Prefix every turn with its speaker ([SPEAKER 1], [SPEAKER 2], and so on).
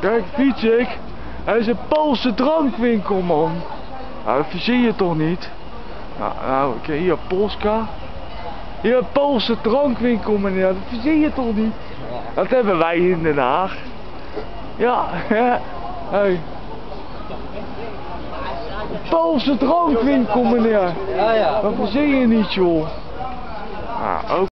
[SPEAKER 1] Kijk, Fietsik. Hij is een Poolse drankwinkel, man. Nou, dat verzin je toch niet? Nou, nou oké, hier Polska. Hier een Poolse drankwinkel, meneer. Dat verzin je toch niet? Dat hebben wij in Den Haag. Ja, hè. Hey. Poolse drankwinkel, meneer.
[SPEAKER 2] Ja, ja.
[SPEAKER 1] Dat verzin je niet, joh. Ah, ook.